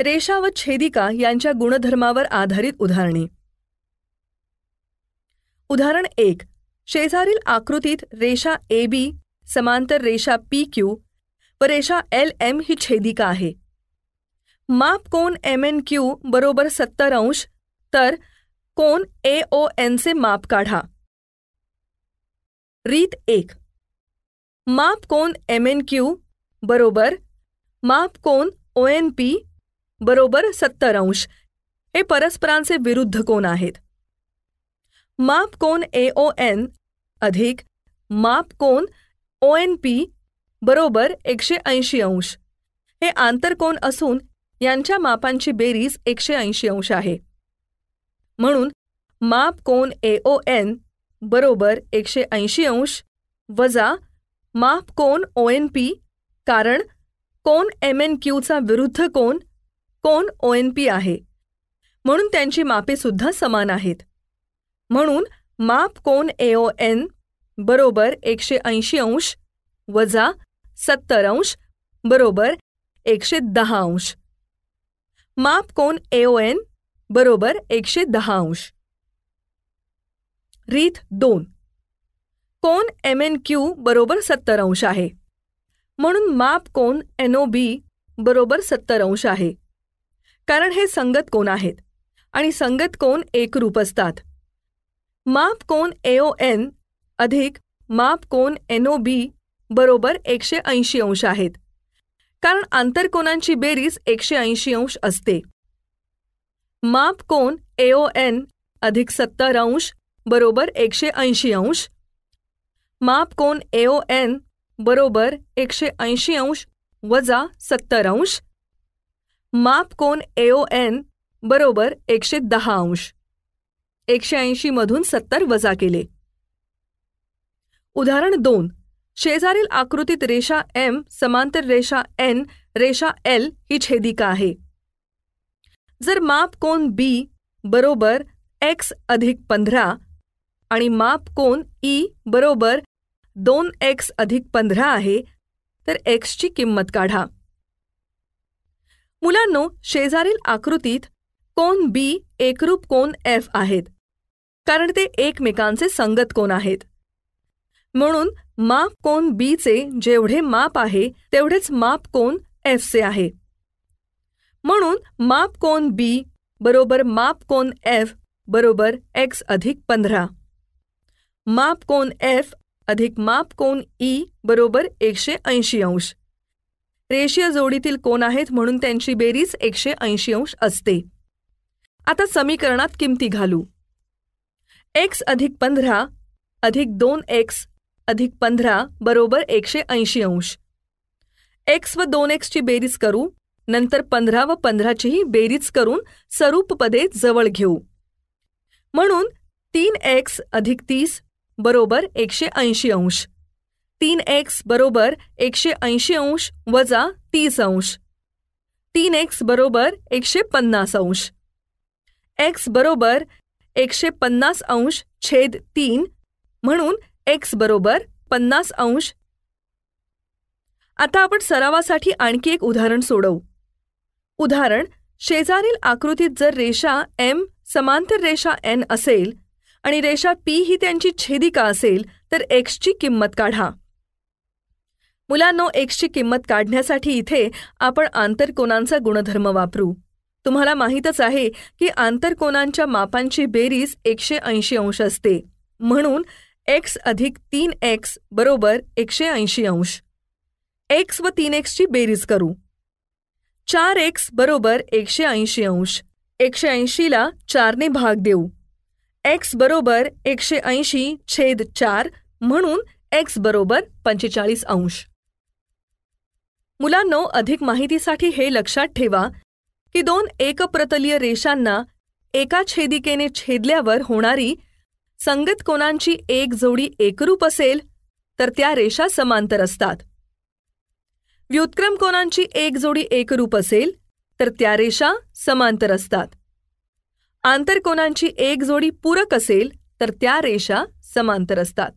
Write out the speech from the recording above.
रेषा व छेदिका यांच्या गुणधर्मावर आधारित उदाहरणे. उदाहरण एक. शेजारील आकृतीत रेषा ए बी समांतर रेषा पी क्यू व रेषा एल एम ही छेदिका आहे. माप कोन एम एन क्यू बरोबर सत्तर अंश तर कोन ए ओ एनचे माप काढा. रीत एक. माप कोन एम एन क्यू बरोबर माप कोन ओ एन पी बरोबर सत्तर अंश. हे परस्परांचे विरुद्ध कोन आहेत? माप कोन ए ओ एन अधिक माप कोन ओ एन पी बरोबर एकशे ऐंशी अंश. हे आंतरकोन असून यांच्या मापांची बेरीज एकशे ऐंशी अंश आहे. म्हणून माप कोन ए ओ एन बरोबर एकशे ऐंशी अंश वजा माप कोन ओ एन पी कारण कोन एम एन क्यूचा विरुद्ध कोन कोन ओ एन पी आहे? म्हणून त्यांची मापेसुद्धा समान आहेत. म्हणून माप कोन एओ एन बरोबर एकशे ऐंशी अंश वजा सत्तर अंश बरोबर एकशे दहा अंश. माप कोन एओ एन बरोबर एकशे दहा अंश. रीत दोन. कोन एम एन क्यू बरोबर सत्तर अंश आहे. म्हणून माप कोन एन ओ बी बरोबर सत्तर अंश आहे. कारण हे संगत कोण आहेत? आणि संगत कोण एकरूप असतात? माप कोन एओ एन अधिक माप कोन एन ओ बी बरोबर एकशे ऐंशी अंश आहेत. कारण आंतरकोनांची बेरीज एकशे ऐंशी अंश असते. माप कोन एओ एन अधिक सत्तर अंश बरोबर एकशे ऐंशी अंश. माप कोन एओ एन बरोबर एकशे ऐंशी अंश वजा सत्तर अंश. माप कोन एओ एन बरोबर एकशे दहा अंश. एकशे ऐंशीमधून सत्तर वजा केले. उदाहरण दोन. शेजारील आकृतीत रेषा एम समांतर रेषा एन रेषा एल ही छेदिका आहे. जर माप कोन बी बरोबर एक्स अधिक पंधरा आणि माप कोन ई बरोबर दोन एक्स अधिक पंधरा आहे तर एक्सची किंमत काढा. मुलांनो शेजारील आकृतीत कोन बी एकरूप कोन एफ आहेत कारण ते एकमेकांचे संगत कोण आहेत. म्हणून माप कोन बीचे जेवढे माप आहे तेवढेच माप कोन एफचे आहे. म्हणून माप कोन बी बरोबर माप कोन एफ बरोबर एक्स अधिक पंधरा. माप कोन एफ अधिक माप कोन ई बरोबर एकशे ऐंशी अंश. रेषीय जोडीतील कोण आहेत म्हणून त्यांची बेरीज एकशे ऐंशी अंश असते. आता समीकरणात किमती घालू. एक्स अधिक पंधरा अधिक दोन एक्स अधिक पंधरा बरोबर एकशे ऐंशी अंश. एक्स व दोन एक्सची बेरीज करू नंतर पंधरा व पंधराचीही बेरीज करून सरूप पदे जवळ घेऊ. म्हणून तीन एक्स अधिक तीस बरोबर एकशे ऐंशी अंश. तीन एक्स बरोबर एकशे ऐंशी अंश वजा तीस अंश. तीन एक्स बरोबर एकशे पन्नास अंश. एक्स बरोबर एकशे पन्नास अंश छेद तीन म्हणून एक्स बरोबर पन्नास अंश. आता आपण सरावासाठी आणखी एक उदाहरण सोडवू. उदाहरण शेजारील आकृतीत जर रेषा एम समांतर रेषा एन असेल आणि रेषा पी ही त्यांची छेदिका असेल तर एक्सची किंमत काढा. मुलांनो एक्सची किंमत काढण्यासाठी इथे आपण आंतरकोनांचा गुणधर्म वापरू. तुम्हाला माहीतच आहे की आंतरकोनांच्या मापांची बेरीज एकशे ऐंशी अंश असते. म्हणून एक्स अधिक तीन एक्स बरोबर एकशे ऐंशी अंश. एक्स व तीन एक्सची बेरीज करू. चार एक्स बरोबर एकशे ऐंशी अंश. एकशे ऐंशीला चारने भाग देऊ. एक्स बरोबर एकशे ऐंशी छेद चार म्हणून एक्स बरोबर पंचेचाळीस अंश. मुलांनो अधिक माहितीसाठी हे लक्षात ठेवा की दोन एकप्रतलीय रेषांना एका छेदिकेने छेदल्यावर होणारी संगत कोणांची एक जोडी एकरूप असेल तर त्या रेषा समांतर असतात. व्युत्क्रम कोणांची एक जोडी एकरूप असेल तर त्या रेषा समांतर असतात. आंतरकोनांची एक जोडी पूरक असेल तर त्या रेषा समांतर असतात.